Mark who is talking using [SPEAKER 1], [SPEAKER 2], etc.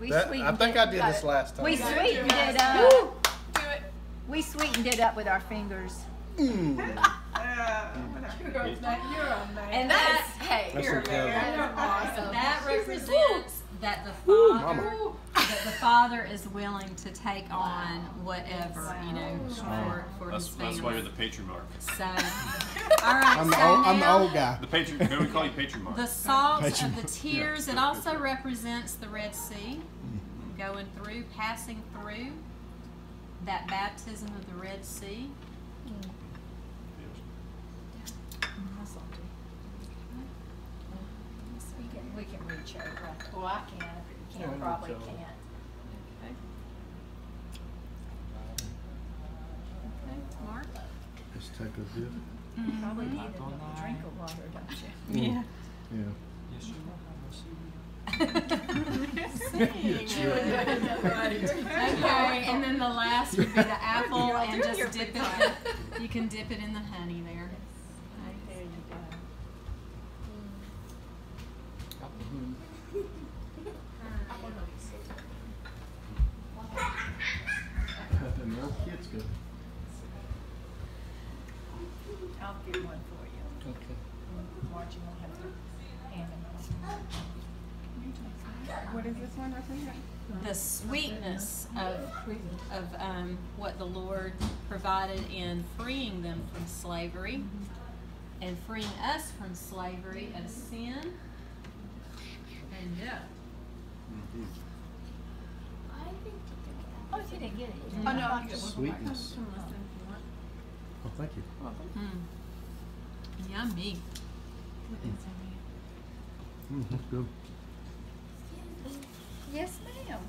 [SPEAKER 1] We
[SPEAKER 2] That- I think
[SPEAKER 1] it-
[SPEAKER 2] I did this
[SPEAKER 1] it.
[SPEAKER 2] last time.
[SPEAKER 1] We sweetened
[SPEAKER 3] it.
[SPEAKER 1] it up.
[SPEAKER 3] Do it.
[SPEAKER 1] We sweetened it up with our fingers.
[SPEAKER 2] Mm.
[SPEAKER 3] You're amazing.
[SPEAKER 4] And that,
[SPEAKER 3] Hey,
[SPEAKER 2] That's
[SPEAKER 3] you're
[SPEAKER 2] some good.
[SPEAKER 3] amazing. You're awesome.
[SPEAKER 4] that represents that the
[SPEAKER 2] Woo,
[SPEAKER 4] father,
[SPEAKER 2] mama.
[SPEAKER 4] That the father is willing to take on whatever, you know, for, for his
[SPEAKER 5] That's, that's why you're the patriarch.
[SPEAKER 4] So, all right,
[SPEAKER 2] I'm the
[SPEAKER 4] so
[SPEAKER 2] old, I'm the old guy.
[SPEAKER 5] The patri- no, we call you patriarch.
[SPEAKER 4] The salt of the tears, it also represents the Red Sea, going through, passing through that baptism of the Red Sea.
[SPEAKER 1] We can, we can reach over. Well, I can, if you can,
[SPEAKER 2] can
[SPEAKER 1] probably can't.
[SPEAKER 4] Okay. Okay, Mark?
[SPEAKER 2] Let's take mm-hmm. a dip.
[SPEAKER 1] Probably need a drink of water, don't you?
[SPEAKER 4] Yeah.
[SPEAKER 2] Yeah.
[SPEAKER 4] Okay, and then the last would be the apple and just dip
[SPEAKER 3] big
[SPEAKER 4] it, you can dip it in the honey there.
[SPEAKER 1] There you go.
[SPEAKER 2] No kids go.
[SPEAKER 1] I'll get one for you.
[SPEAKER 2] Okay.
[SPEAKER 1] Margie will have to hand them out.
[SPEAKER 3] What is this one represent?
[SPEAKER 4] The sweetness of, of, um, what the Lord provided in freeing them from slavery and freeing us from slavery of sin and death.
[SPEAKER 1] Oh, if you didn't get it.
[SPEAKER 3] Oh, no, I'll get one.
[SPEAKER 2] Sweetness. Oh, thank you.
[SPEAKER 4] Mm. Yummy.
[SPEAKER 2] Mm, that's good.
[SPEAKER 1] Yes, ma'am.